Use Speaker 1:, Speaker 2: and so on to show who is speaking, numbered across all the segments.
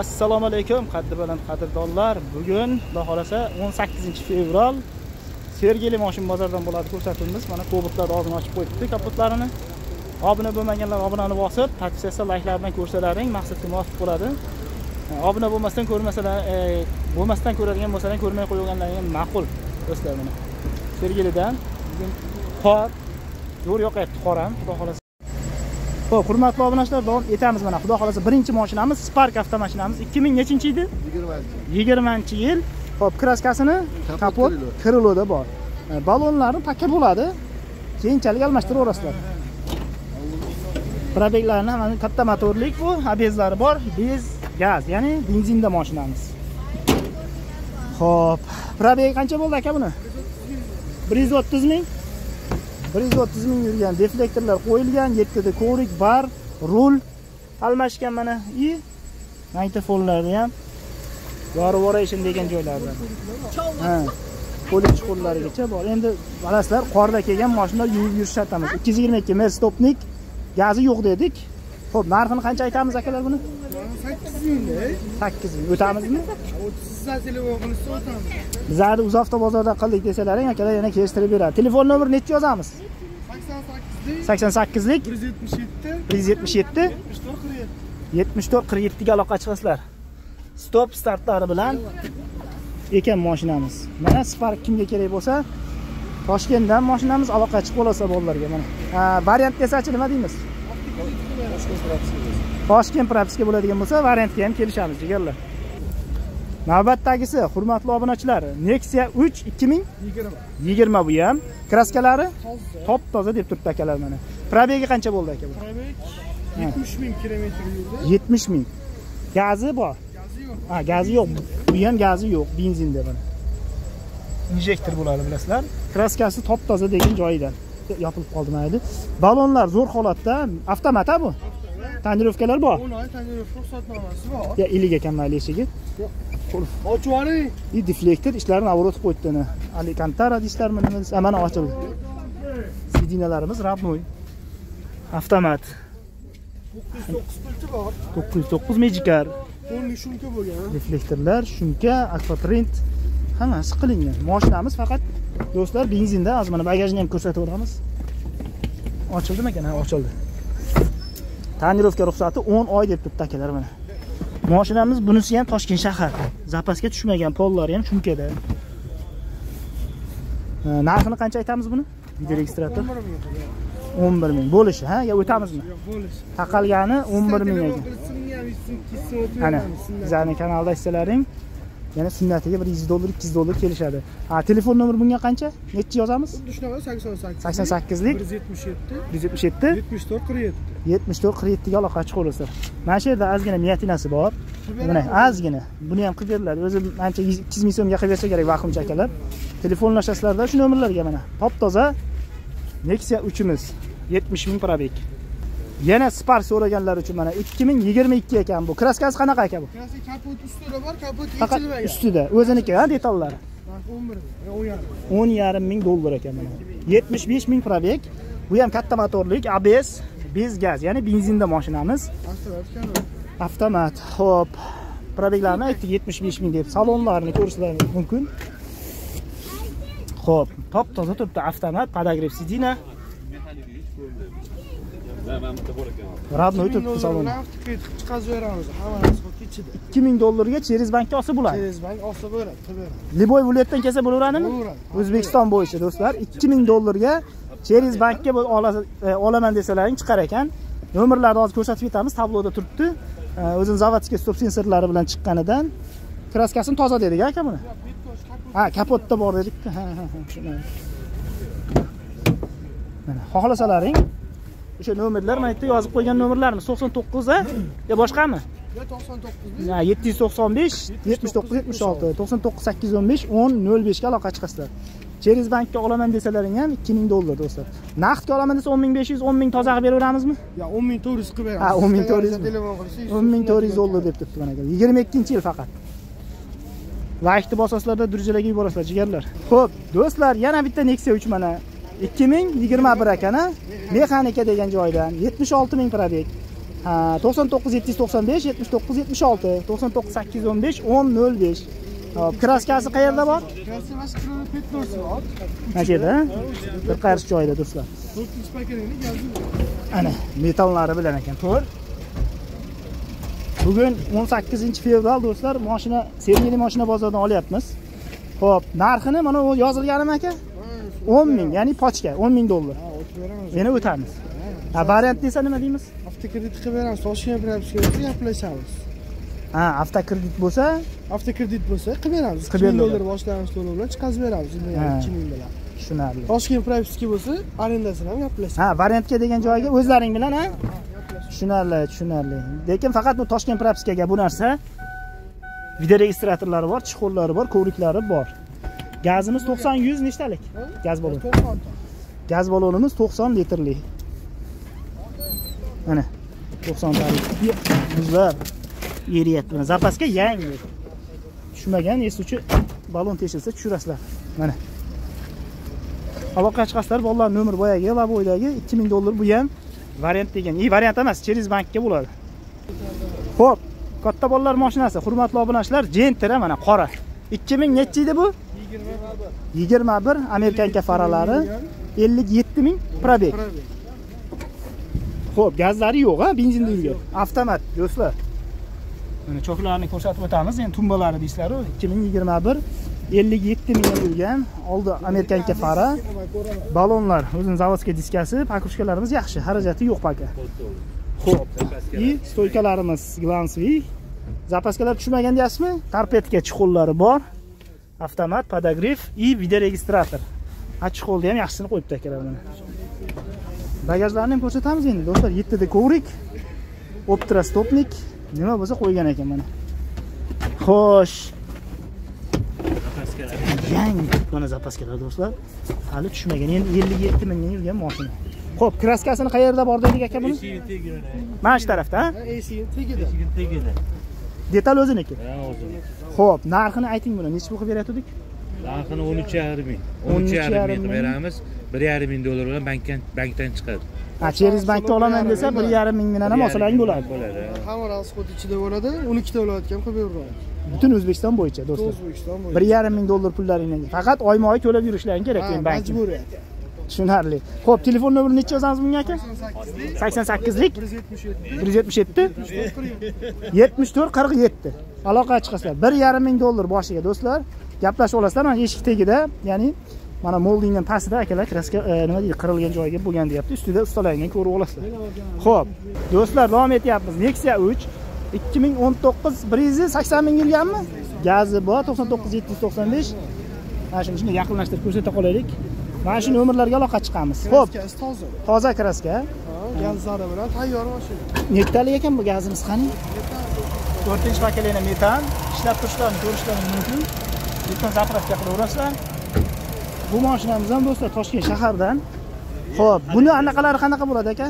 Speaker 1: assalomu alaykum qaddi baland qadrdonlar. Bugun xudo xohlasa 18 fevral. Sergeli moshin bozoridan bo'ladi ko'rsatuvimiz mana kobotlarni og'zini ochib qo'yibdi kapotlarini. Obuna bo'lmaganlar obunani bosib podpisyasiya layklar bilan ko'rsalaring maqsadga muvofiq bo'ladi. Obuna bo'lmasdan ko'rmasalar e, bo'lmasdan ko'radigan bo'lsalar ko'rmay qo'yganlaring ham ma'qul. Do'stlar mana sergelidan. Bugun qor yo'l yoqyapti qor ham xudo xohlasa. Xo'p, hurmatli obunachilar, davom etamiz mana. Xudo xolasa birinchi mashinamiz Spark avtomashinamiz 2000 nechinchi yil? 20 yil. Xo'p, kraskasini
Speaker 2: Kapot
Speaker 1: kapot
Speaker 2: krilo.
Speaker 1: kriloda bor. E, Ballonlarni pakka bo'ladi. Keyinchalik almashtiraverasizlar. Probeglarni mana katta motorlik bu, abezlari bor, bez, gaz, ya'ni benzinda mashinamiz. Xo'p, probeg qancha bo'ldi aka buni? 130 ming. 130 ming yurgan deflektorlar qo'yilgan yettada ko'rik bar rul almashgan mana. И magnitofonlarni ham yorvoration degan joylarda. Ha qo'li chuqurlarigacha bor. Endi bilasizlar qorda kelgan mashinalar yuvib yurish shart emas 222 mer stopnik gazi yo'q dedik. Xo'p, narxini qancha aytamiz akalar buni? 8000 8000 o'tamizmi
Speaker 2: sizlar telefon qilsa o'tamiz
Speaker 1: bizlarni uzavto bozorda qildik desalaring akalar yana kelishtirib beradi. Telefon nomerini necha yozamiz?
Speaker 2: Sakson sakkizlik
Speaker 1: 88
Speaker 2: lik
Speaker 1: 177
Speaker 2: 177
Speaker 1: 74 47 ga aloqa chiqasizlar. Stop startlari bilan ekan mashinamiz mana spark kimga kerak bo'lsa toshkentdan mashinamiz aloqa chiqib bo'lsa bolalarga mana. Variant desachi nima deymiz? Toshkent propiska bo'ladigan bo'lsa variantga ham kelishamiz jigarlar. Navbatdagisi hurmatli obunachilar nexia 3 2020
Speaker 2: yigirma
Speaker 1: bu ham. Kraskalari top toza deb turibdi akalar mana. Probegi qancha bo'ldi aka bu?
Speaker 2: Probek yetmish ming kilometr yurdi
Speaker 1: 70 ming. Gazi bor?
Speaker 2: Gazi yo'q.
Speaker 1: Ha gazi yo'q. Bu ham gazi yo'q benzinda mana. Injektor bo'ladi bilasizlar. Kraskasi top toza degan joyidan yopilib qoldi mayli ballonlar zo'r holatda. Avtomat bu? Tonirovkalar bor.
Speaker 2: Tonirovka ruxsatnomasi bor.
Speaker 1: Ilik ekan mayli eshigi.
Speaker 2: Ochib yuboring
Speaker 1: и deflektor ishlarini наоборот qo'yibdi ana alikantara deysizlarmi nima deysiz mana ochildi. Sidinalarimiz родной avtomat.
Speaker 2: To'qqiz to'qqiz pulti bor.
Speaker 1: 909 mejikar
Speaker 2: qo'lni shumka bo'lgan.
Speaker 1: Reflektorlar shumka akvaprint hammasi qilingan. Mashinamiz faqat do'stlar benzinda hozir mana bagajini ham ko'rsataveramiz ochildimi ekan? Ha ochildi. Tonirovka ruxsati 10 oy deb turibdi akalar mana. Mashinamiz bunisi ham toshkent shahar. Zapasga tushmagan pollari ham shumkada Ha, narxini qancha aytamiz buni? Videoregistrator
Speaker 2: o'n bir ming qilgan
Speaker 1: 11 ming. Bo'lishi ha? Yo o'tamizmi?
Speaker 2: Yo'q bo'lish
Speaker 1: taqalgani 11 ming ekan. ana bizlarni kanalda hissalaring yana sunnatiga bir yuz dollar ikki yuz dollar kelishadi. Ha telefon nomer bunga qancha? Nechi yozamiz?
Speaker 2: Xuddi shunaqa sakson sakkiz.
Speaker 1: Sakson sakkizlik.
Speaker 2: bir yuz yetmish yetti.
Speaker 1: bir yuz yetmish yetti.
Speaker 2: yetmish to'rt qirq yetti.
Speaker 1: yetmish to'rt qirq yettiga aloqa chiqaverasizlar mana shu yerda ozgina miyatinasi bor. Mana ozgina buni ham qilib beriladi o'zi ancha yuz- ikki yuz ming so'mga qilib bersa kerak vaqimcha akalar telefonlashasizlarda shu nomerlarga mana. Top toza. Nexia uchimiz. yetmish ming probek yana spark so'raganlar uchun mana ikki ming yigirma ikki ekan bu. Kraskasi qanaqa aka bu?
Speaker 2: Kasi kapot ustida bor
Speaker 1: faqat
Speaker 2: yechilmagan
Speaker 1: ustida. O'ziniki ha detallari
Speaker 2: narxi o'n bir ming o'n yarim
Speaker 1: ming dollar ekan mana. Yetmish besh ming probek bu ham katta motorlik. Abs bez gaz ya'ni benzinda mashinamiz.
Speaker 2: Avtomat
Speaker 1: ho'p probeglarni aytdik yetmish besh ming deb. Salonlarini ko'rishlar mumkin. Ho'p top toza turibdi. Avtomat podogrev sidina родной turibdi salon
Speaker 2: chiqazib beramiz hammasi ichida
Speaker 1: ikki ming dollarga cheris bankka olsa bo'ladi?
Speaker 2: Cheres bank olsa bo'ladi qilib beradi.
Speaker 1: Liboy viloyatdan kelsa bo'laveradimi?
Speaker 2: Bo'laveradi.
Speaker 1: o'zbekiston bo'yicha do'stlar ikki ming dollarga cheris bankka bu- ola- e, olaman desalaring chiqar ekan. Nomerlarni hozir ko'rsatib ketamiz tabloda turibdi. E, o'zini zavodskiy stop sensorlari bilan chiqqanidan. Kraskasini toza dedik aka buni ha kapotda bor dedik. Ha ha ha xohlasalaring o'sha nomerlar mana yerda yozib qo'ygan nomerlarimiz to'qson to'qqiz yo boshqami
Speaker 2: yo to'qson to'qqiz
Speaker 1: Ha, 795 79 76 99 815 10 05 ga aloqa chiqasizlar. Cheris bankka olaman desalaring ham 2000 dollar do'stlar. Naqdga olaman desa 10500, 10000 toza qilib beraveramizmi?
Speaker 2: yo o'n ming to'rt yuz qilib beramiz
Speaker 1: Ha, 10 ming to'rt yuz.
Speaker 2: telefon qilsa
Speaker 1: 10400 dollar deb turibdi mana aka. 22-yil faqat. Laykni bosasizlarda durjalarga yuborasizlar jigarlar. Xo'p, do'stlar, yana bitta Nexia 3 mana 2021 ekan, mexanika degan joydan 76000 probek. Ha, 99 795 79 76 99 815 10 05. Hop, kraskasi qayerda bor?
Speaker 2: nol mana hop kraskasi qayerda bor.
Speaker 1: Mana shu yerda. Bir qarshi joyida do'stlar.
Speaker 2: 400 paketingni.
Speaker 1: Ana, metallari bilan ekan, to'r Bugun 18 fevral do'stlar, mashina Sergeli mashina bozoridan olyapmiz. Xo'p, narxini mana yozilganimi aka? 10 ming, ya'ni pochka 10 ming dollar.
Speaker 2: Ha, o'tib beramiz.
Speaker 1: Yana o'tamiz. Ha, variant desa nima deymiz?
Speaker 2: Avtokredit qilib beramiz. Toshkent propiska bo'lsa gaplashamiz.
Speaker 1: Ha, avtokredit bo'lsa,
Speaker 2: Avtokredit bo'lsa qilib beramiz.
Speaker 1: Qilib
Speaker 2: 2000
Speaker 1: beriladi.
Speaker 2: dollar boshlang'ich to'lov bilan chiqazib beramiz.
Speaker 1: Ha.
Speaker 2: 2000 bilan.
Speaker 1: tushunarli.
Speaker 2: Toshkent propiska bo'lsa arendasini ham gaplashamiz.
Speaker 1: Ha, variantga degan joyga o'zlaring bilan ha? Tushunarli, tushunarli. Lekin faqat bu Toshkent propiskaga bu narsa video registratorlari bor, chiqollari bor, kovriklari bor. Gazimiz 90 100 nechtalik? Gaz balon.
Speaker 2: 90 ta.
Speaker 1: Gaz balonimiz 90 litrli. Mana 90 talik. Buzlar eriyapti. Mana zapaska yangi. Tushmagan esuvchi balon teshilsa tushirasizlar. Mana. Aloqa chiqasizlar, bolalar nomer boyagi va bo'ydagi 2000 dollar bu ham variant degan. I variant emas, Cheris bankga bo'ladi. Xo'p, katta bolalar mashinasi, hurmatli obunachilar, Gentra mana qora. 2000 nechchi edi bu? 21 Amerikanka faralari 57 ming probeg.
Speaker 2: Probek.
Speaker 1: Xo'p, gazlari yo'q, ha, benzinda yurgan. Avtomat, do'stlar. Mana choklarini ko'rsatib o'tamiz. Endi tumbalari deysizlar-ku, 2021 57 mingga bo'lgan. Oldi Amerikanka fara. Balonlar, o'zining zavodskiy diskasi, pakrushkalarimiz yaxshi, xarajati yo'q paka. Xo'p. И stoykalarimiz glansviy. Zapaskalar tushmagan deyapsizmi? Torpedka chiqollari bor. Avtomat, podogrif и video registrator. Ha chiqolni ham yaxshisini qo'yibdi akalar mana. Bagajlarni ham ko'rsatamiz endi do'stlar. 7 ta kovrik, optra stopnik, nima bo'lsa qo'ygan ekan mana. Xo'sh. Yangi mana zapaskalar do'stlar. Hali tushmagan. Endi 57 mingga yurgan mashina. Xo'p, kraskasini qayerda bor dedik aka buni? Mana shu tarafda, ha?
Speaker 2: Ha, eshigini tagida.
Speaker 1: Detal o'ziniki.
Speaker 3: Ha, o'zi.
Speaker 1: Xo'p, narxini ayting buni. Necha pul qilib berayotdik?
Speaker 3: Narxini 13,5 ming.
Speaker 1: 13,5
Speaker 3: 13,5 ming
Speaker 1: ming.
Speaker 3: beramiz. 1,5 ming dollar bilan bankdan bankdan chiqadi.
Speaker 1: Ha, Cheris bankka olaman desa 1,5 ming bilan ham olsalaring bo'ladi.
Speaker 3: Bo'ladi.
Speaker 2: Hamma rasxod ichida bo'ladi. 12 ta viloyatga ham qilib beramiz.
Speaker 1: Butun O'zbekiston bo'yicha do'stlar.
Speaker 2: O'zbekiston bo'yicha.
Speaker 1: 1,5 ming dollar pullaringdan. Faqat oyma-oy to'lab yurishlaring kerak keyin bankka.
Speaker 2: majburiyat.
Speaker 1: Tushunarli. Xo'p, telefon nomerini necha yozamiz bunga aka? 88lik
Speaker 2: 177
Speaker 1: 177 74 47. Aloqaga chiqasizlar. 1,5 ming dollar boshiga do'stlar. Gaplashib olasizlar. Mana eshik tagida, ya'ni mana moldingdan pastida akalar kraska e, nima deydi, qirilgan joyiga bo'lgan deyapti. Ustida ustalaringdan ko'rib olasizlar. Xo'p, do'stlar davom etyapmiz. Nexia 3 2019 180 ming yurganmi? Gazi bor 99 795. Mana shuni shunday yaqinlashtirib ko'rsata qolaylik. Mana shu nomerlarga aloqa chiqamiz. Xo'p,
Speaker 2: Kraskasi toza.
Speaker 1: toza kraska.
Speaker 2: Ha, gazlari bilan tayyor mashina.
Speaker 1: Nechtalik ekan bu gazimiz qani? 4 pokoleniya metan. Ishlab turishlarini ko'rishlaring mumkin. Bitta zapravka qilaverasizlar. Bu mashinamiz ham do'stlar Toshkent shahardan. Xo'p, buni anaqalari qanaqa bo'ladi aka?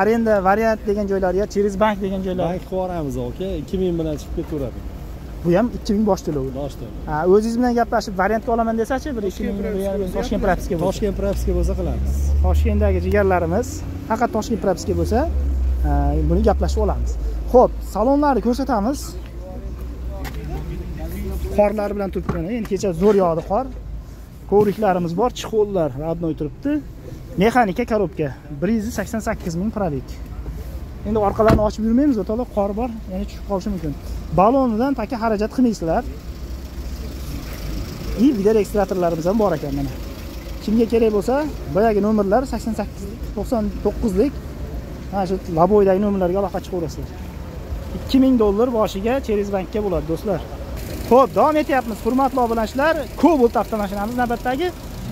Speaker 1: Arenda variant degan joylari, Cheris Bank degan joylar.
Speaker 4: bank qilib aka 2000 bilan chiqib ketaveradi
Speaker 1: Bu ham 2000 bosh to'lovi.
Speaker 4: boshdan
Speaker 1: Ha, o'zingiz bilan gaplashib variantga olaman desachi, bir 2000 ming Toshkent propiska bo'lsa.
Speaker 4: toshkent propiska bo'lsa qilamiz
Speaker 1: Toshkentdagi jigarlarimiz faqat Toshkent propiska bo'lsa, buni gaplashib olamiz. Xo'p, salonlarni ko'rsatamiz. Qorlar bilan turibdi. Endi kecha zo'r yog'di qor. Ko'vriklarimiz bor, chixollar radnoy turibdi. Mexanika korobka 188 ming probek. Endi orqalarini ochib yurmaymiz, o'rtoqlar qor bor, yana tushib qolishi mumkin. Balonidan taka xarajat qilmaysizlar. И video ham bor ekan mana. Kimga kerak bo'lsa, boyagi nomerlar 88 99 lik mana shu Laboydagi nomerlarga aloqa chiqaverasizlar. 2000 dollar boshiga через bankka bo'ladi do'stlar. Xo'p, davom etyapmiz. Hurmatli obunachilar, Cobalt avtomashinamiz navbatdagi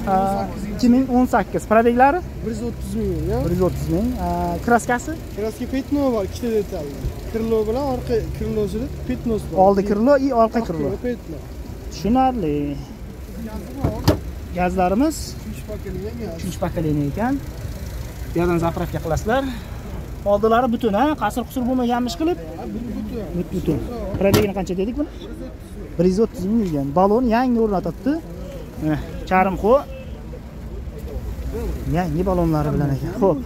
Speaker 1: a, 2018 probeglari
Speaker 2: 130 ming ya.
Speaker 1: 130 ming, a, kraskasi
Speaker 2: Kraska petno bor, ikkita detalli. Krilo bilan orqa krilosida petnos bor.
Speaker 1: oldi krilo и orqa krilo.
Speaker 2: Petno.
Speaker 1: Tushunarli. Gazlarimiz
Speaker 2: 3 pokoleniya gaz.
Speaker 1: 3 pokoleniya ekan. Bu yerdan zapravka qilasizlar. Oldilari butun, ha, qasr qusur bo'lmaganmish qilib. Butun. Butun. Probegini qancha dedik buni? 130 ming yurgan. Balon yangi o'rnatyapti. Mana charimxo. Yangi balonlari bilan ekan. Xo'p.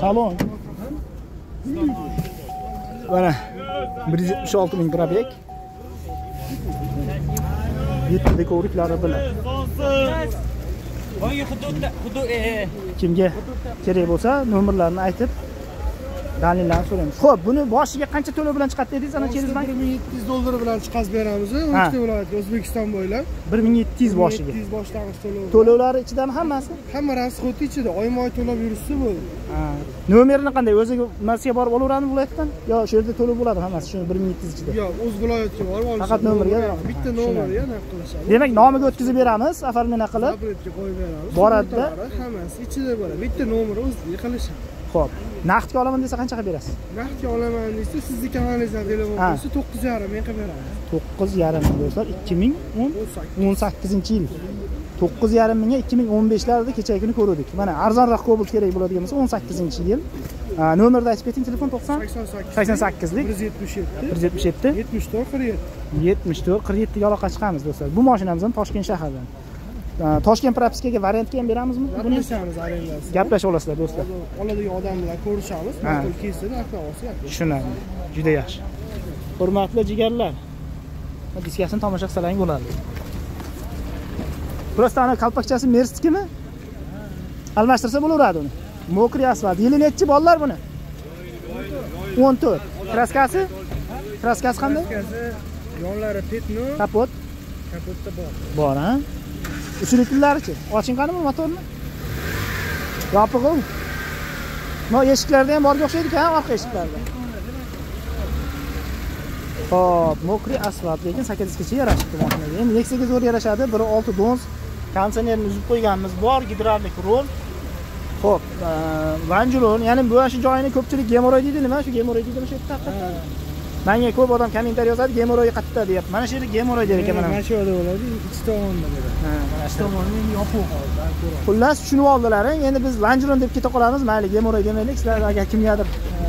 Speaker 1: Salon. mana bir yuz yetmish olti ming probek yettida kovriklari bilan kimga kerak bo'lsa nomerlarini aytib dalillarni so'raymiz ho'p buni boshiga qancha to'lov bilan chiqadi dedingiz ana cherizdan
Speaker 2: bir ming yetti yuz dollar bilan chiqazib beramiz o'n
Speaker 1: Ha.
Speaker 2: ikkita viloyatga o'zbekiston bo'ylab.
Speaker 1: bir ming yetti yuz boshiga
Speaker 2: yetti yuz boshlang'ich to'lov
Speaker 1: to'lovlari ichidami hammasi?
Speaker 2: Hamma rasxod ichida oyma oy to'lab yurishsa bo'ldi.
Speaker 1: Ha. nomerini qanday o'ziga nimasiga borib olaveradimi viloyatdan? Yo shu yerda to'lov bo'ladi hammasi shuni bir ming yetti yuz ichida.
Speaker 2: Yo'q o'z viloyatiga borib olish
Speaker 1: Faqat nomerga
Speaker 2: bitta nomerga anaqa qilishadi.
Speaker 1: Demak nomiga o'tkazib beramiz oformleniya qilib.
Speaker 2: Tabletga qo'yib beramiz.
Speaker 1: Boradi-da.
Speaker 2: Hammasi ichida bo'ladi. Bitta nomer o'zida qilishadi.
Speaker 1: Ho'p naqdga olaman desa qancha qilib berasiz?
Speaker 2: Naqdga olaman desa sizni kanalingizdan telefon qilsa to'qqiz yarim ming qilib beramiz.
Speaker 1: To'qqiz yarim ming do'stlar ikki ming o'n
Speaker 2: o'n sakkiz
Speaker 1: o'n sakkizinchi yil to'qqiz yarim mingga ikki ming o'n beshlarda kechagi kuni ko'ruvdik mana arzonroq kobalt kerak bo'ladigan bo'lsa o'n sakkizinchi yil. Nomerni aytib keting telefon to'qson
Speaker 2: sakson sakkiz.
Speaker 1: sakson sakkizlik.
Speaker 2: bir yuz yetmish yetti
Speaker 1: bir yuz yetmish yetti
Speaker 2: yetmish to'rt qirq yetti
Speaker 1: yetmish to'rt qirq yettiga aloqa chiqamiz do'stlar. Bu mashinamiz ham toshkent shahardan Ha, toshkent propiskaga variantga ham beramizmi buni
Speaker 2: gaplashamiz arendasi
Speaker 1: gaplashib olasizlar do'stlar.
Speaker 2: Oladigan odam bilan ko'rishamiz
Speaker 1: Ha.
Speaker 2: ma'qul kelsa narxni olsa
Speaker 1: tushunadi juda yaxshi. Hurmatli jigarlar diskasini tomosha qilsalaring bo'ladi просто ana kalpakchasi merskimi almashtirsa bo'laveradi uni. Mokriy asfalt. Yili nechi bolalar buni? O'n to'rt. Kraskasi kraskasi qanday?
Speaker 2: Yonlari petno.
Speaker 1: Kapot.
Speaker 2: Kapotda bor.
Speaker 1: Bor a uchiliklarichi oching qani bu motorni yopiq u no eshiklarda ham borga o'xshaydi ha orqa eshiklarda Xo'p, mokriy asfalt lekin sakkizinchgacha yarashibdi mashinaga. Endi Nexia'ga zo'r yarashadi. Biri olti donz konditsionerni uzib qo'yganmiz bor, gidravlik rol. Xo'p, vanjulon, ya'ni bu shu joyini ko'pchilik gemoroy deydi nima? Shu gemoroy deydimi shu yerda haqiqatdan? Menga ko'p odam kommentariy yozadi, gemoroy qayerda deyapti. Mana shu yerda gemoroy der ekan mana.
Speaker 2: mana shu yerda bo'ladi ikki tomonda bo'ladi
Speaker 1: Ha, mana
Speaker 2: ikki
Speaker 1: shu.
Speaker 2: tomoni yopiq hozir
Speaker 1: Xullas tushunib oldilar. Endi biz vanjulon deb keta qolamiz. Mayli, gemoroy demaylik. Sizlar agar kimgadir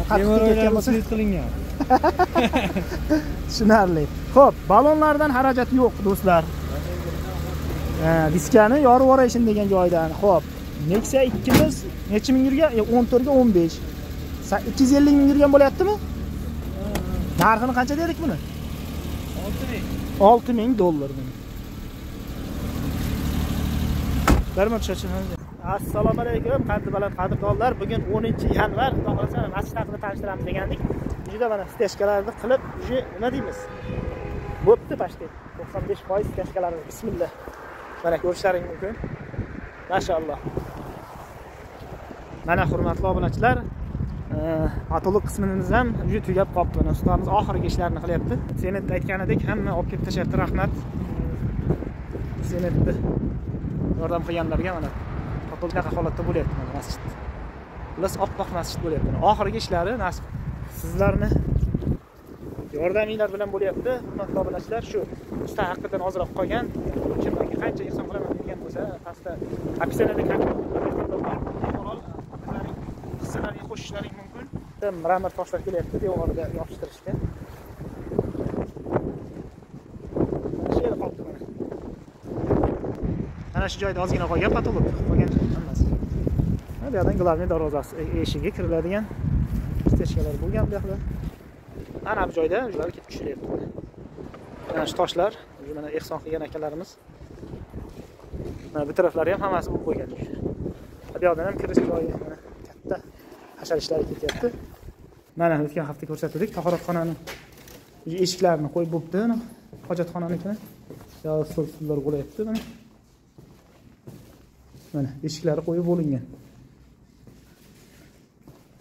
Speaker 1: qattiq ketgan bo'lsa,
Speaker 2: qilingan
Speaker 1: tushunarli ho'p ballonlardan xarajat yo'q do'stlar Ha, diskani yorib yuboraysin degan joydan ho'p nexia ikkimiz necha ming yurgan E, o'n to'rtga o'n besh ikki yuz ellik ming yurgan bo'lyaptimi narxini qancha dedik buni? Olti ming. Dollar buni. Bir minut assalomu alaykum qaddi baland qadrdonlar? Bugun 10 yanvar. Xudo xohlasa masjid haqida tanishtiramiz degandik. Juda mana steshkalarni qilib уже nima deymiz? Bo'pti почти 95 foiz steshkalarimiz bismillah. Mana ko'rishlaring mumkin. Mashaalloh mana hurmatli obunachilar atoliq qismimiz ham уже tugab qolibdi mana ustamiz oxirgi ishlarni qilyapti sementni aytganidek hamma olib kelib tashyapti rahmat sementni yordam qilganlarga mana bunaqa holatda bo'lyapti mana masjid xullas oppoq masjid bo'lyapti oxirgi ishlari nasib sizlarni yordaminglar bilan bo'lyapti hurmatli obunachilar shu usta haqidan ozroq qolgan kim qancha ehson qilaman degan bo'lsa pastda описаниеda bemalol o'zlaring qo'shishlaring mumkin mramor toshlar kelyapti devoriga yopishtirishga. Mana shu yerda qolibdi mana. Mana shu joyda ozgina qolgan patolog. Qolgan hammasi. Mana bu yoqdan главный darvozasi e, eshigiga kiriladigan stechkalar bo'lgan bu yoqda. Mana bu joyda ular ketib tushiryapti. Mana. shu toshlar mana ehson qilgan akalarimiz. Mana bu taraflari ham hammasi bo'lib qo'ygan bu yoqdan ham kirish joyi mana katta hashar ishlari ketyapti. Mana o'tgan hafta ko'rsatdik tahoratxonani eshiklarini qo'yib bo'libdi mana hojatxonanikini stol stullar bo'lyapti mana mana eshiklari qo'yib bo'lingan.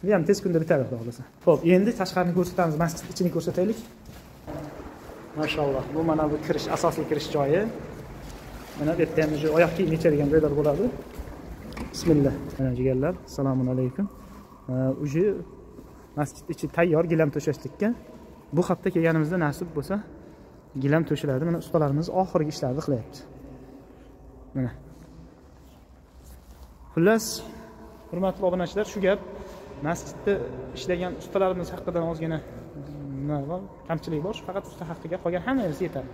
Speaker 1: Bu ham tez kunda bitadi xudo xohlasa. Ho'p endi tashqarini ko'rsatamiz. Masjid ichini ko'rsataylik. Mashaalloh bu mana bu kirish asosiy kirish joyi. Mana bu yerda ham уже oyoq kiyim yechadigan joylar bo'ladi. Bismillah. Mana jigarlar assalomu alaykum. Уже masjid ichi tayyor gilam to'shashlikka. Bu hafta kelganimizda nasib bo'lsa gilam to'shiladi mana ustalarimiz oxirgi ishlarni qilyapti. Mana. Xullas hurmatli obunachilar shu gap masjidda ishlagan ustalarimiz haqidan ozgina nima bor kamchilik bor. Faqat usta haqiga qolgan hamma narsa yetadi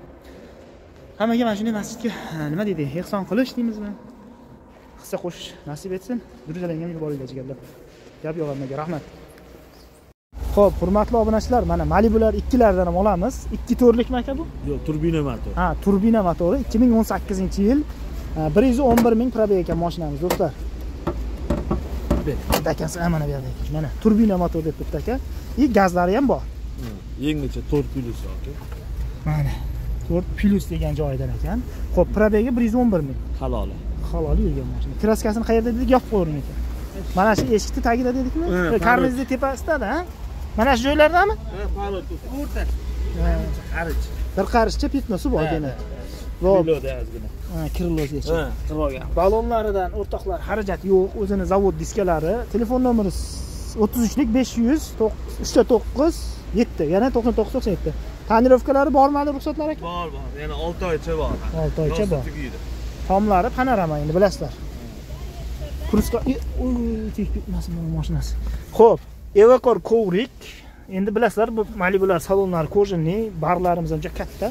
Speaker 1: hammaga mana shunday masjidga nima deydi ehson qilish deymizmi? Hissa qo'shish nasib etsin. Durjalarga ham yuboringlar jigarlar gap yo'q rahmat. Xo'p, hurmatli obunachilar, mana Malibular ikkilardan ham olamiz. 2 to'rlikmi aka bu?
Speaker 3: Yo'q, turbina motor.
Speaker 1: Ha, turbina motori 2018-yil. 111 ming probeg ekan mashinamiz, do'stlar. Bitta akasi mana bu yerda ekan. Mana turbina motor deb bitta aka. И gazlari ham bor.
Speaker 3: Yangicha 4 plus yoki.
Speaker 1: Mana 4 plus degan joyidan ekan. Xo'p, probegi 111 ming.
Speaker 3: Haloli.
Speaker 1: Halol yurgan mashina. Kraskasini qayerda dedik? Yopib qo'ying ekan. Mana shu eshikni tagida dedikmi? Karnizni tepasida, ha? Mana shu joylardami?
Speaker 3: Qarich.
Speaker 1: Bir qarishcha pitnosi bor
Speaker 3: Ha,
Speaker 1: demak.
Speaker 3: ha.
Speaker 1: Xo'p,
Speaker 3: Kiloda ozgina. qilib olgan.
Speaker 1: Balonlaridan o'rtoqlar xarajat yo'q, o'zini zavod diskalari, telefon nomeri 33lik 500 309 7, yana 99 97. Tonirovkalari bormi ruxsatlar aka?
Speaker 3: Bor, bor. Yana 6 oycha bor.
Speaker 1: 6 oycha bor. Tomlari panorama endi bilasizlar. Kruska, uy, tek bitmasin bu mashinasi. Xo'p, Evacor kovrik. Endi bilasizlar, bu Malibular salonlari kojinli, barlarimiz juda katta.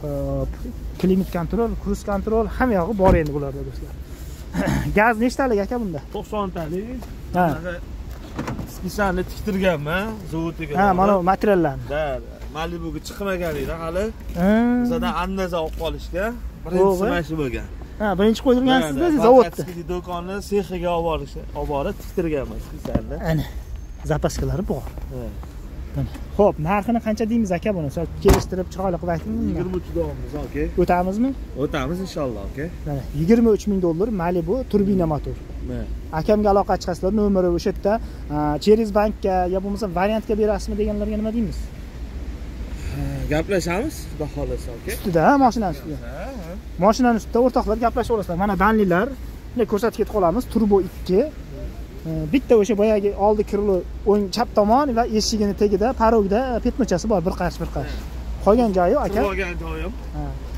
Speaker 1: Xo'p, klimat kontrol, kruz kontrol hamma yog'i bor endi bularda do'stlar. Gaz nechtalik aka bunda?
Speaker 3: 90 talik.
Speaker 1: Ha.
Speaker 3: Spesialni tiktirganman, zavodiga.
Speaker 1: Ha, mana bu materiallarni.
Speaker 3: Da, Malibuga chiqmagan edi hali.
Speaker 1: Ha.
Speaker 3: Bizadan andaza olib qolishga
Speaker 1: To'g'ri.
Speaker 3: birinchi mana shu bo'lgan.
Speaker 1: Ha, birinchi qo'ydirgansizda zavodda.
Speaker 3: Do'konni sexiga olib borish, olib borib tiktirganman spesialni.
Speaker 1: Ana, zapaskalari bor. Xo'p, narxini qancha deymiz aka buni? Kelishtirib chiroyli qilib aytingmi?
Speaker 3: 23 davomimiz, okey.
Speaker 1: O'tamizmi?
Speaker 3: O'tamiz inshaalloh, okey.
Speaker 1: Mana 23 ming dollar Malibu turbina motor. Akamga aloqa chiqasizlar, nomeri o'sha yerda Cheris bankka yo bo'lmasa variantga berasizmi deganlarga nima deymiz?
Speaker 3: Gaplashamiz, xudo xolasa, okey.
Speaker 1: Ustida, mashinani ustida. Mashinani ustida o'rtoqlar gaplashib olasizlar. Mana danlilar, bunday ko'rsatib ketib qolamiz. Turbo 2. Bitta o'sha boyagi oldi krilo o'ng chap tomon va eshigini tagida parogda petnochasi bor, bir qarsh bir qarsh. Qolgan joyi aka.
Speaker 3: Turgan joyim.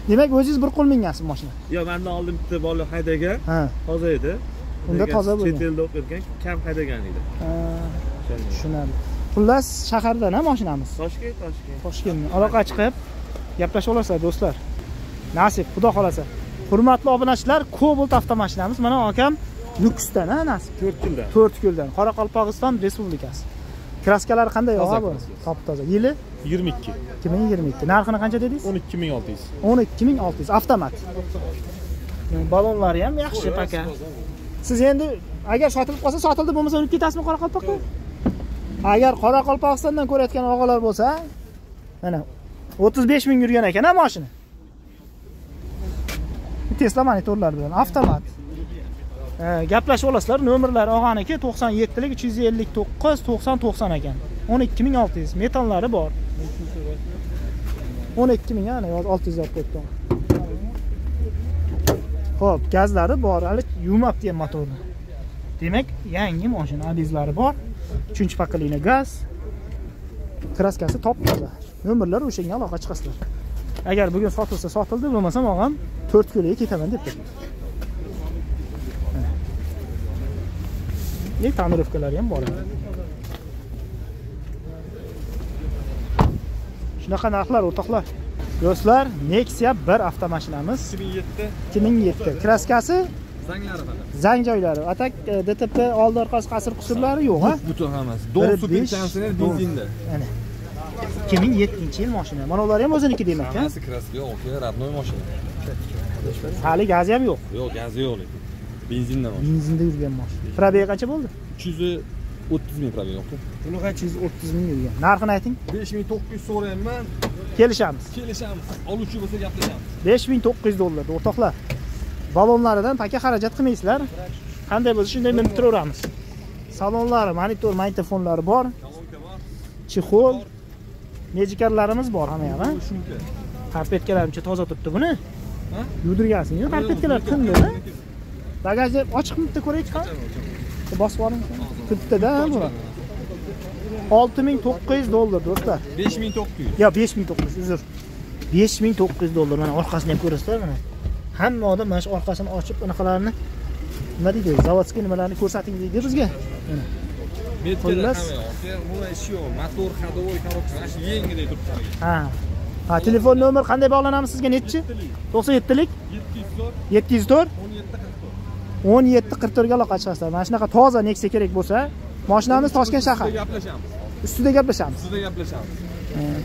Speaker 1: Demak, o'zingiz bir qo'l mingansiz mashina.
Speaker 3: Yo, mendan oldin bitta bola haydagan,
Speaker 1: Ha.
Speaker 3: toza edi.
Speaker 1: Unda toza bo'lgan.
Speaker 3: Chet elda o'qirgan, kam haydagan edi.
Speaker 1: Tushunarli. Xullas, shahardan ha mashinamiz.
Speaker 3: Toshkent, Toshkent.
Speaker 1: Toshkentdan aloqa chiqib gaplashib olasizlar do'stlar. Nasib, xudo xolasa. Hurmatli obunachilar, Cobalt avtomashinamiz mana akam Nukusdan, ha, nasib.
Speaker 3: 4 yildan.
Speaker 1: To'rtko'ldan, Qoraqalpog'iston Respublikasi. Kraskalari qanday yo'q bu? Top toza. Yili
Speaker 4: 22.
Speaker 1: 2022. Narxini qancha dedingiz?
Speaker 4: 12600.
Speaker 1: 12600 avtomat. Balonlari ham yaxshi paka. Siz endi agar sotilib qolsa sotildi bo'lmasa olib ketasizmi Qoraqalpoqqa? Agar Qoraqalpog'istondan ko'rayotgan og'alar bo'lsa, mana 35 ming yurgan ekan ha mashina. Tesla monitorlar bilan avtomat. Gaplashib olasizlar, nomerlari og'aniki 97 lik 359 90 90 ekan. 12600 metallari bor. 12 ming ana 600 olib qo'yibdi. Xo'p, gazlari bor, hali yuvmabdi ham motorni. Demak, yangi mashina, abizlari bor. 3-pakalina gaz. Kraskasi top toza. Nomerlar o'shanga aloqa chiqasizlar. Agar bugun sotilsa sotildi, bo'lmasam og'am 4 kunlik ketaman deb turibdi. Ne ta'mirlovkalari ham bor. Shunaqa narxlar o'rtoqlar. Do'stlar, Nexia 1 avtomashinamiz
Speaker 4: 2007
Speaker 1: 2007. Kraskasi
Speaker 4: zanglari faqat.
Speaker 1: zang joylari. Atak e, DTP oldi orqasi qasr qusurlari yo'q, ha?
Speaker 4: Butun hammasi. Don super benzinda.
Speaker 1: Ana. 2007 yil mashina. Mana ular ham o'ziniki demak, ha?
Speaker 4: Hammasi kraska, okey, родной mashina.
Speaker 1: Hali gazi ham yo'q.
Speaker 4: Yo'q, gazi yo'q lekin. Benzinda mashina.
Speaker 1: Benzinda yurgan mashina. Probegi qancha bo'ldi?
Speaker 4: 330 ming probeg yo'q.
Speaker 1: Bunaqa 330 ming yurgan. Narxini ayting.
Speaker 4: 5900 so'rayapman.
Speaker 1: Kelishamiz.
Speaker 4: Kelishamiz. Oluvchi bo'lsa gaplashamiz.
Speaker 1: 5900 dollar o'rtoqlar. Balonlaridan paka xarajat qilmaysizlar. Qanday bo'lsa shunday minib turaveramiz. Salonlari, monitor, magnitofonlari bor. Chexol, mejikarlarimiz bor hamma yoq, ha?
Speaker 4: Shunga.
Speaker 1: Karpetkalarimicha toza turibdi buni. Yudurgansingmi? Karpetkalar tindi? Bagajni ochiqmi bitta ko'raylik qani? Bosib yuboring. Bitta-da bu. 6900 dollar do'stlar.
Speaker 4: 5900.
Speaker 1: Yo 5900 uzr. 5900 dollar mana orqasini ham ko'rasizlar mana. Hamma odam mana shu orqasini ochib unaqalarni nima deydi? Zavodskiy nimalarni ko'rsating deydi bizga. Xullas.
Speaker 4: yo'q. Buni yo'q. Motor, ходовой коробка, mana shu turibdi.
Speaker 1: Ha. Ha, telefon nomer qanday bog'lanamiz sizga nechi? 97lik
Speaker 4: 704
Speaker 1: 704
Speaker 4: 17 44.
Speaker 1: 17 44 ga aloqa chiqasizlar. Mana shunaqa toza Nexia kerak bo'lsa, mashinamiz Toshkent shahar.
Speaker 4: Gaplashamiz.
Speaker 1: ustida gaplashamiz
Speaker 4: Sizda gaplashamiz.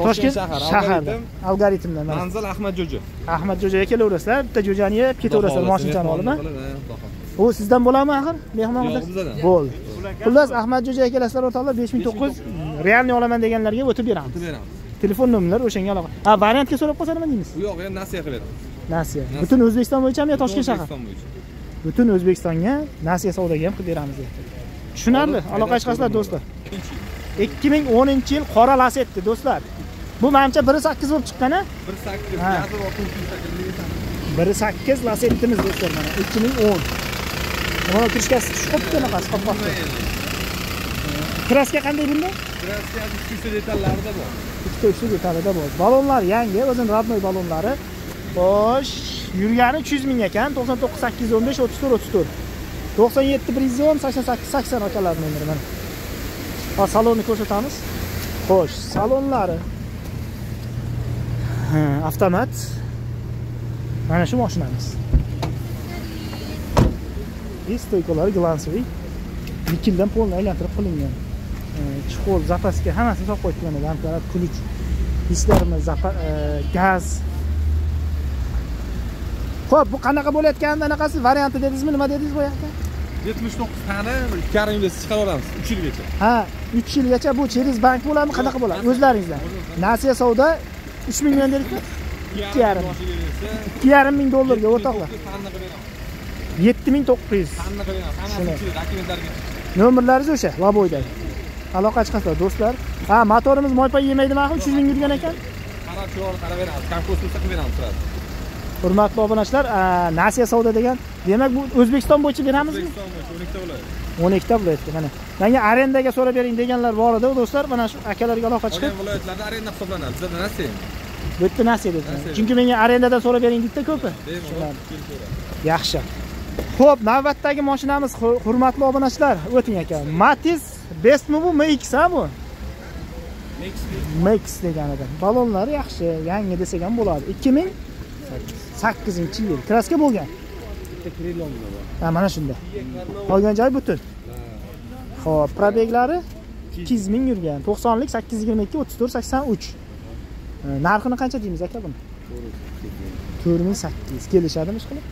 Speaker 1: toshkent
Speaker 4: shahar,
Speaker 1: algoritmda
Speaker 4: Manzil Ahmad Jo'ja.
Speaker 1: ahmad jo'jaga kelaverasizlar bitta jo'jani yeb ketaverasizlar moshinchani olib u sizdan bo'ladimi axir
Speaker 4: Yo'q, bizdan.
Speaker 1: bo'ldi xullas ahmad jo'jaga kelasizlar o'rtoqlar besh ming to'qqiz realniy olaman deganlarga o'tib beramiz
Speaker 4: beramiz.
Speaker 1: telefon nomerlari o'shanga aloqa ha variantga so'rab qolsa nima deymiz
Speaker 4: U yog'iga nasiya qiladi.
Speaker 1: nasiya butun o'zbekiston bo'yichami yo toshkent shahar
Speaker 4: O'zbekiston bo'yicha.
Speaker 1: Butun o'zbekistonga nasiya savdoga ham qilib beramiz deyapti tushunarli aloqa chiqasizlar do'stlar. Ikki ming o'ninchi yil qora lasetti do'stlar. Bu manimcha biri sakkiz bo'lib chiqqan a
Speaker 4: 1.8
Speaker 1: Ha.
Speaker 4: gazi va pul
Speaker 1: biri sakkiz lasettimiz do'stlar mana ikki ming o'n. Mana kirishkasi tushib qolibdi. Bunaqasi qop qop kraska qanday bunda?
Speaker 4: Kraska ikkita detallarida bor.
Speaker 1: ikkita uchta detalida bor. Balonlar yangi o'zini родной balonlari. Xo'sh yurgani uch yuz ming ekan to'qson to'qqiz sakkiz yuz o'n besh o'ttiz to'rt o'ttiz to'rt. To'qson yetti sakson sakkiz sakson akalarni nomeri mana. Ha salonni ko'rsatamiz. Xo'sh salonlari. Avtomat. Mana shu mashinamiz и стойкалары глянцевый. Nikeldan полный aylantirib qilingan Chuqur zapaska hammasini solib qo'yibdi mana lamkalar ключ ishlarimiz gaz ho'p bu qanaqa bo'layotgandi anaqasi varianti dedingizmi nima dedingiz boyagi
Speaker 4: 79 tani 2,5 yilda chiqarib olamiz 3 yilgacha.
Speaker 1: ha uch yilgacha bu через bank bo'ladimi qanaqa bo'ladi o'zlaringizdan nasiya savdo uch ming million dedikmi
Speaker 4: Ikki
Speaker 1: yarim.
Speaker 4: boshiga bersa,
Speaker 1: ikki yarim ming dollarga o'rtoqlar
Speaker 4: Tanni qilamiz.
Speaker 1: yetti ming to'qqiz yuz
Speaker 4: Tanni qilamiz.
Speaker 1: Shuni.
Speaker 4: Hammasi dokumentlarga.
Speaker 1: nomerlaringiz o'sha laboydagi aloqa chiqasizlar do'stlar ha motorimiz moypay yemaydimi axir uch yuz ming yurgan ekan
Speaker 4: Qarab chiroyli qarab beramiz. Kompost qilib beramiz. turadi.
Speaker 1: Hurmatli obunachilar a, nasiya savdo degan. Demak bu o'zbekiston bo'yicha beramizmi?
Speaker 4: O'zbekiston bo'yicha 12 ta viloyat.
Speaker 1: o'n ikkita viloyatga mana. Menga arendaga so'rab bering deganlar bor edi do'stlar. Mana shu akalarga aloqa chiqib.
Speaker 4: Qolgan viloyatlarda arenda hisoblanadi. Bizda nasiya.
Speaker 1: bu yerda nasiya
Speaker 4: Nasiya.
Speaker 1: chunki menga arendadan so'rab bering deydida ko'pi. Yaxshi. Ho'p navbatdagi mashinamiz hu- hurmatli obunachilar o'ting aka. Matiz bestmi bu? Mx ha bu mx deganidan balonlari yaxshi yangi desak ham bo'ladi. Ikki ming sakkizinchi yil. Kraska bo'lgan. Ha mana shunda. Qolgan joyi butun. Ho'p probeglari ikki yuz ming yurgan. To'qsonlik sakkiz yigirma ikki o'ttiz to'rt sakson uch. Narxini qancha deymiz aka buni? To'rt ming sakkiz. Kelishadimi ishqilib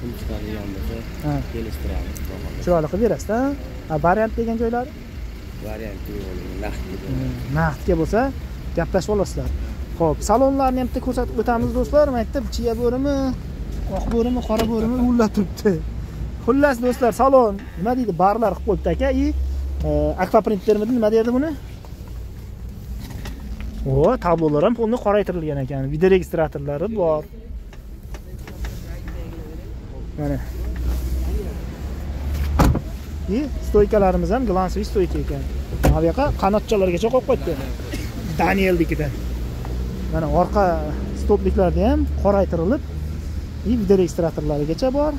Speaker 5: pul chiqadigan bo'lsa
Speaker 1: ha.
Speaker 5: Kelishtiramiz
Speaker 1: chiroyli qilib berasizda. Variant degan joylari?
Speaker 5: Variant naqd.
Speaker 1: Naqdga bo'lsa gaplashib olasizlar ho'p salonlarni ham bitta ko'rsatib o'tamiz do'stlar. Mana yerda chiya bo'rimi oq bo'rimi qora bo'rimi ullab turibdi. Xullas do'stlar salon nima deydi? Barlar qilib qo'yibdi aka и e, akvaprintermidi nima derdi buni? O tablolar ham полный qoraytirilgan ekan. Video registratorlari bor. Mana. И stoykalarimiz ham glansовый stoyka ekan. Mana bu yoqqa qanotchalargacha qo'yib qo'yibdi. Danielnikidan. Mana orqa stopliklarda ham qoraytirilib и video registratorlarigacha bor.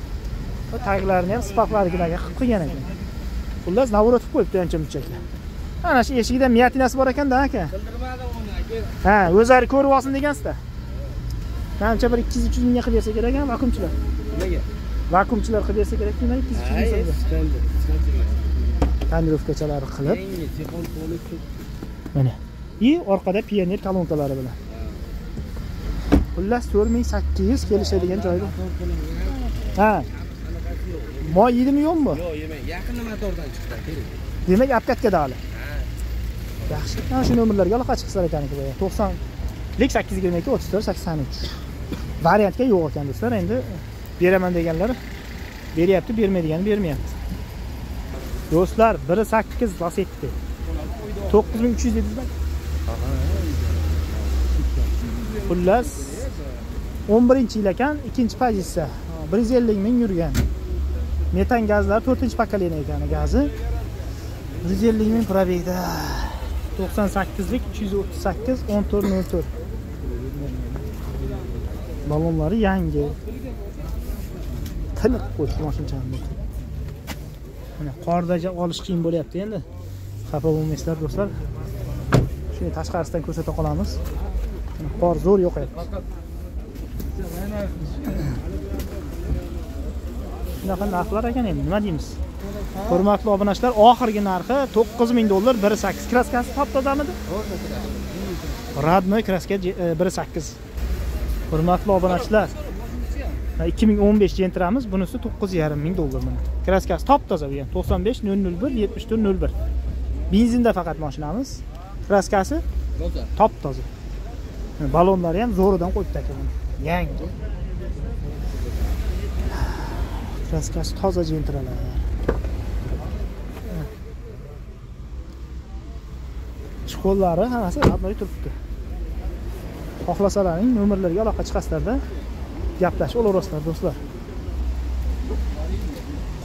Speaker 1: Va taglarini ham spaflarigilarga qilib qilgan ekan. Xullas qilib qo'yibdi ancha munchaga ana shu eshigida miyatinasi bor ekanda aka? Ha o'zlari ko'rib olsin degansizda. Manimcha bir ikki yuz uch yuz mingga qilib bersa kerak a vakuumchilar?
Speaker 5: Nimaga
Speaker 1: vakuumchilar qilib bersa kerak nima ikki yuz uch yuz ming so'mga tonirovkachalari qilib. Mana. И orqada pioner kolonkalari bilan xullas to'rt ming sakkiz yuz kelishadigan joyda ha. Moy yeydimi yo'qmi
Speaker 5: yo'q yemang yaqinda motordan chiqdi.
Speaker 1: Demak obkatga hali yaxshi. Mana shu nomerlarga aloqa chiqsalar ekaniki boya to'qsonlik sakkiz yigirma ikki o'ttiz to'rt sakson uch. Variantga yo'q ekan do'stlar. Endi beraman deganlar beryapti bermaydigani bermayapti. Do'stlar biri sakkiz lasetti to'qqiz ming uch yuz dedingizmi xullas 11 yil ekan ikkinchi pozitsiya 150 ming yurgan. Metan gazlar 4 pokoleniya ekan gazi. 150 ming probegda 98lik 338 1404 Balonlari yangi. Tiniq qo'yishdi mashinani mana qorda olish qiyin bo'lyapti endi. Xafa bo'lmaysizlar do'stlar. Shuni tashqarisidan ko'rsata qolamiz. Qor zo'r yo'qyapti shunaqa narxlar ekan endi. Nima deymiz? Hurmatli obunachilar oxirgi narxi 9000 dollar 1.8 kraskasi top tozamidi radnoy kraska e, 1.8 hurmatli obunachilar 2015 jentramiz bunisi 9,5 ming dollar mana kraskasi top toza bu ham 95 001 74 01 benzinda faqat mashinamiz. Kraskasi top toza balonlari ham zo'ridan qo'yibdi aka yangi. Kraskasi toza jentralar. Chikollari hammasi одной turibdi. Xohlasalaring nomerlarga aloqa chiqasizlarda gaplashib olaverasizlar do'stlar.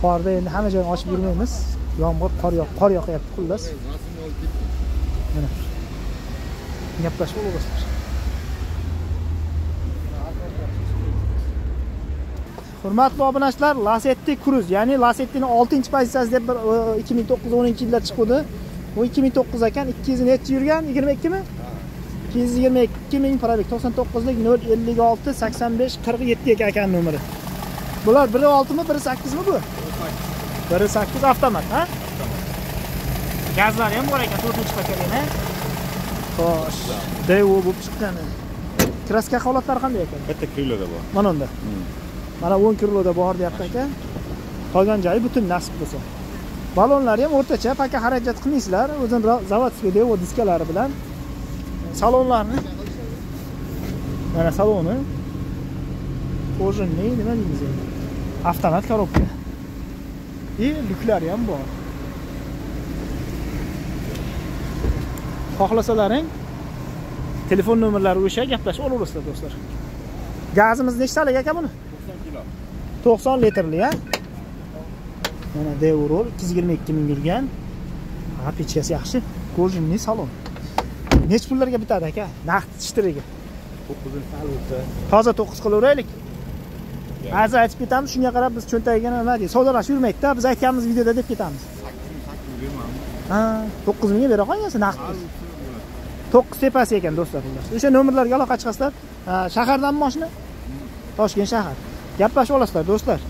Speaker 1: Qorda endi hamma joyni ochib yurmaymiz. Yomg'ir qor yoq qor yoqyapti xullas. Mana. Gaplashib olaverasizlar. Hurmatli obunachilar lasetti cruz ya'ni lasettini 6 pozitsiyasi deb bir e, 2009-10 yilda chiqdi bu 2009 ekan 200 necha yurgan 22 mi 222 ming probek 99 lik 056 85 47 ekan akani nomeri bular 1.6 mi 1.8 mi bu? 1.8 avtomat ha? Gazlari ham bor ekan 4 pakalin ha xo'sh devo bo'lib chiqqan. Kraska holatlari qanday ekan?
Speaker 6: Bitta kiloda bor.
Speaker 1: Mana unda mana 10 kiloda bor deyapti aka. Qolgan joyi butun nasib bo'lsa balonlari ham o'rtacha paka xarajat qilmaysizlar. O'zim ra- zavodskiy devo diskalari bilan salonlarni mana saloni. Кожаный nima deymiz endi? Avtomat коробка и lyuklari ham bor. Xohlasalaring telefon nomerlari o'sha gaplashib olaverasizlar do'stlar. Gazimiz nechtalik aka buni? 90 litrli a mana devrol 222 ming yurgan. Ha pechkasi yaxshi кожаный salon? Nechi pullarga bitadi aka? Naqd shtriga toza to'qqiz qilaveraylik hozir aytib ketamiz shunga qarab biz cho'ntagiga nima deydi savdolashib yurmaydida biz aytganimiz videoda deb ketamiz. Ha to'qqiz mingga bera qolgansiz naqd to'qqiz tepasi ekan do'stlar o'sha nomerlarga aloqa chiqasizlar. Ha, shahardanmi moshina? Toshkent shahar gaplashib olasizlar do'stlar